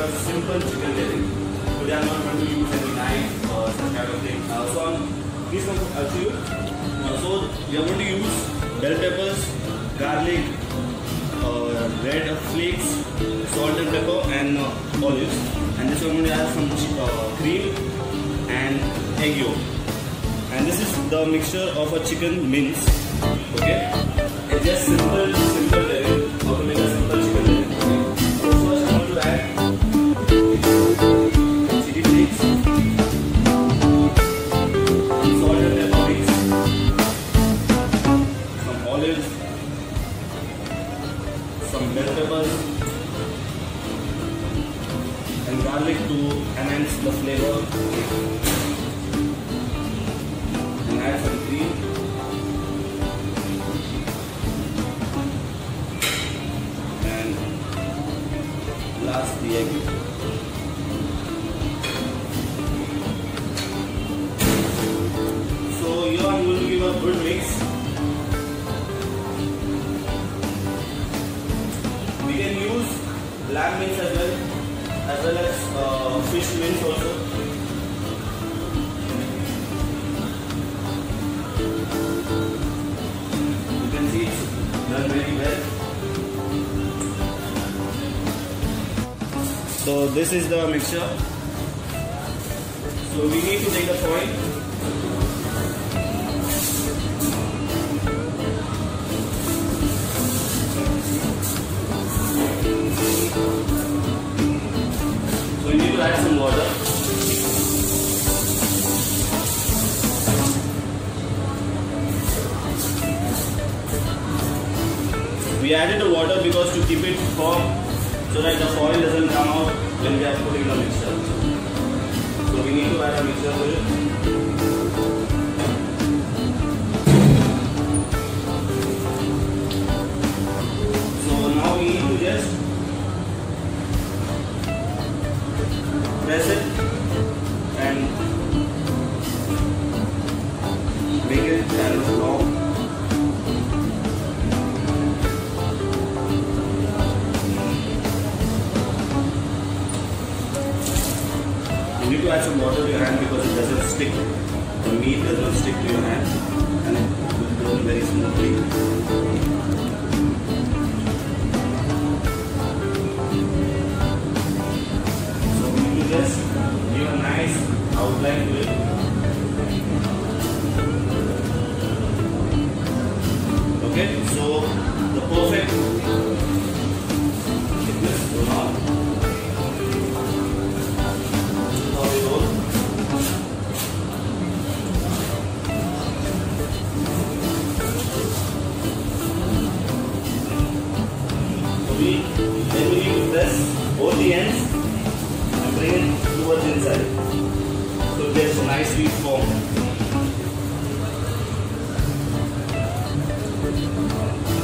a simple chicken curry. Today I'm not going to use any knife or some kind of thing. Uh, so I'm, please come I'll show you. Uh, so we are going to use bell peppers, garlic, uh, red flakes, salt and pepper, and uh, olives. And this one I'm going to add some uh, cream and egg yolk. And this is the mixture of a chicken mince. Okay, it's just simple, garlic to enhance the flavor. And add some cream. And last the egg. So here I'm going to give a good mix. We can use lamb mince as well, as well as uh, fish mince also. You can see it's done very well. So this is the mixture. So we need to take a foil. We added the water because to keep it firm so that the foil doesn't come out when we are putting the mixture. So we need to add a mixture to it. So now we need to just press it You need to add some water to your hand because it doesn't stick. The meat does not stick to your hand and it will roll very smoothly. Just give a nice outline to it. Press both the ends and bring it towards inside. So it gets a nicely formed.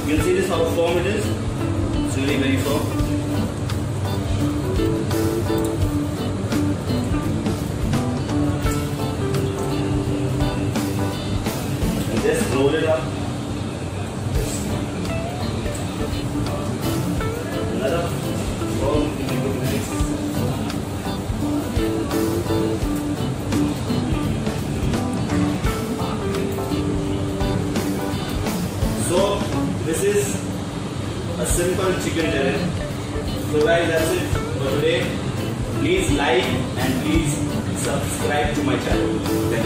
You can see this how firm it is. It's really very firm. and just roll it up. Another So this is a simple chicken terrine. So guys, that's it for today. Please like and please subscribe to my channel.